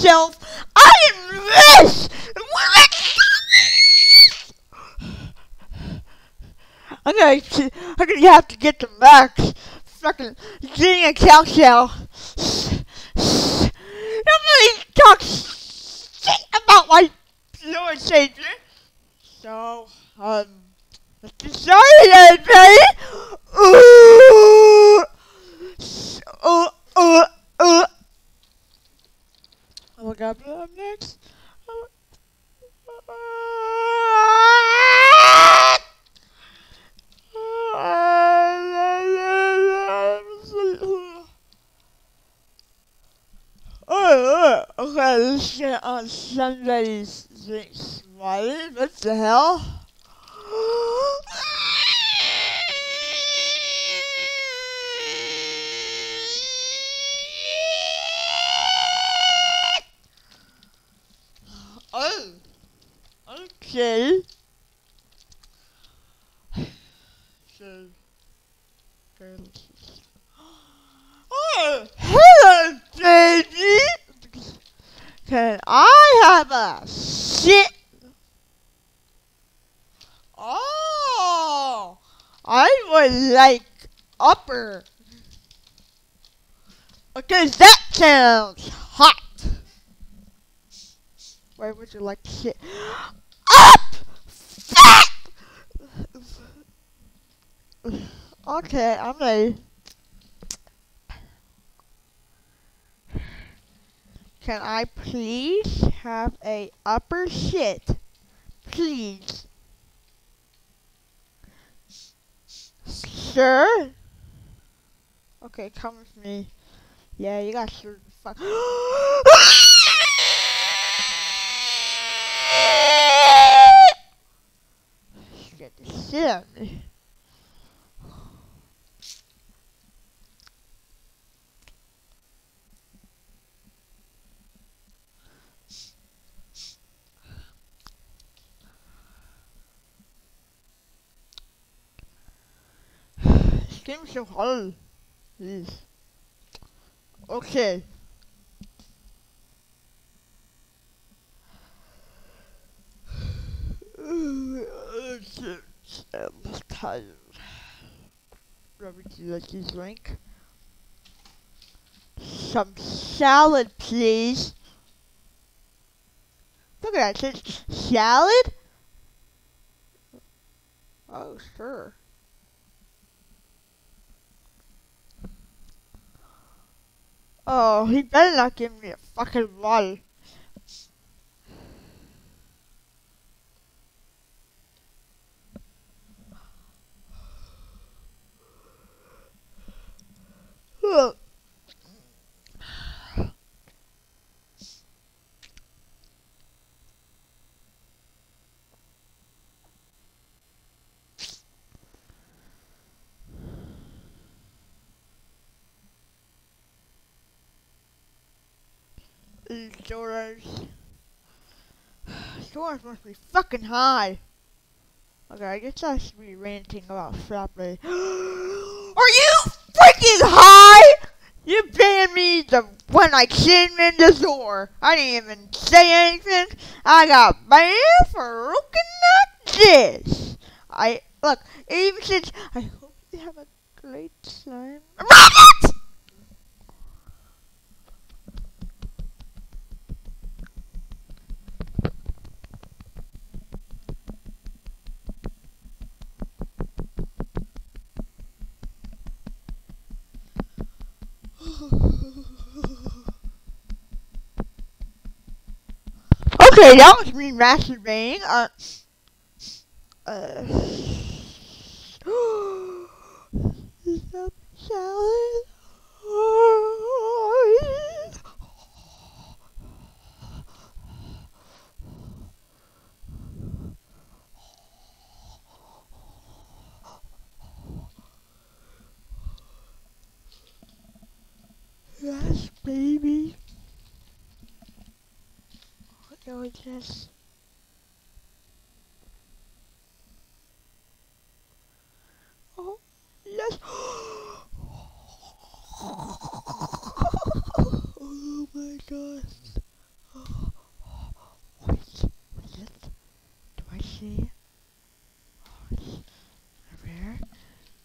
myself. I am this. I'm gonna, I'm gonna have to get the max. Fucking getting a cow shell. Nobody talks shit about my Lord Savior. So, um, get started. Ooh. Uh, uh, uh. Oh god, but I'm next. Oh, okay, let's get on somebody's smile. What the hell? Oh, okay. So, oh, hello, baby. Can I have a shit? Oh, I would like upper. Because that sounds hot. Where would you like to sit? Up! Okay, I'm ready. Can I please have a upper shit? Please. Sure? Okay, come with me. Yeah, you got to fuck. Get the shit out of me. Give me some hole. Please. I'm tired. Robert, do you like this drink? Some salad, please. Look at that. It says salad? Oh, sure. Oh, he better not give me a fucking water. Ugh. Doors must be fucking high. Okay, I guess I should be ranting about Frappe. Are you freaking high? You banned me the when I came in the door. I didn't even say anything. I got banned for looking at this. I look even since I hope you have a great time. Rabbit! Okay, that was me masturbating. Uh, uh, some salad. Yes, baby go like this. Oh, yes! oh my gosh! Oh, wait, wait, do I see? Where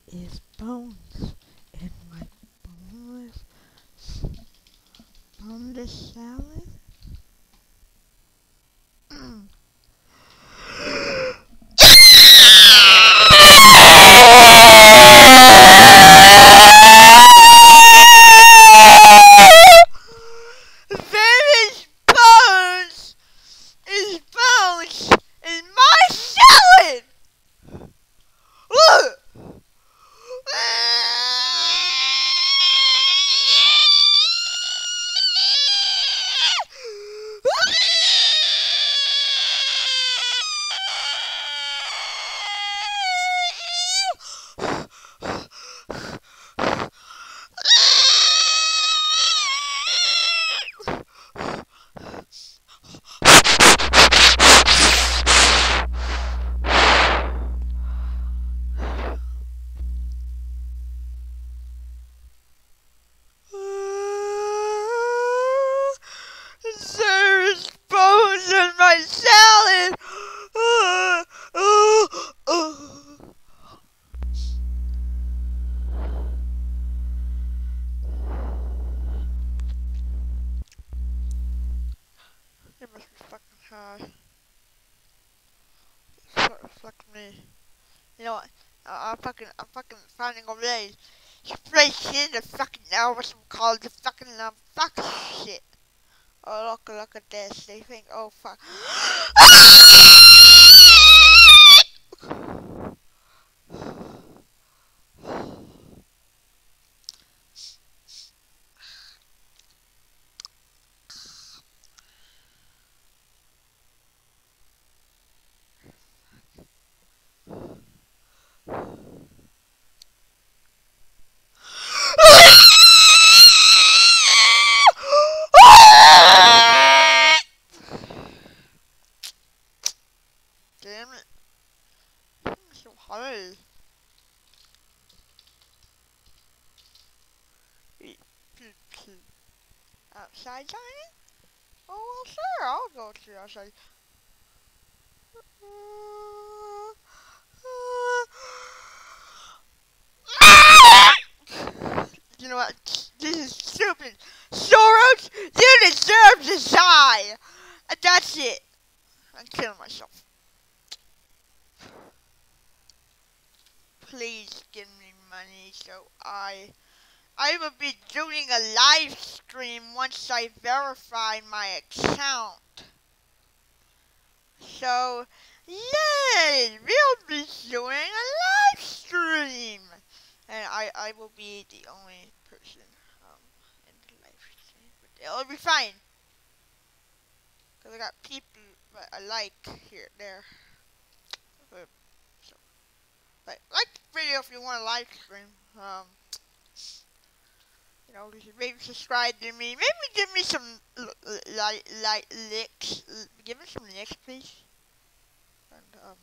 is Bones? in my boneless, boneless salad? You know what? I, I'm fucking, I'm fucking finding a way. You play shit in the fucking now it called the fucking um, fuck shit. Oh look, look at this. They think, oh fuck. Damn it. I'm so hungry. Eat pizza. Outside dining? Oh, well, the outside. You know what? This is stupid. Soros, you deserve to die. And that's it. I'm killing myself. Please give me money so I I will be doing a live stream once I verify my account. So yay, we'll be doing a live stream. And I, I will be the only person um in the live stream. But it'll be fine. Cause I got people that I like here there. So, like like the video if you want a live stream. Um you know, maybe subscribe to me. Maybe give me some like like licks. Give me some licks, please. And um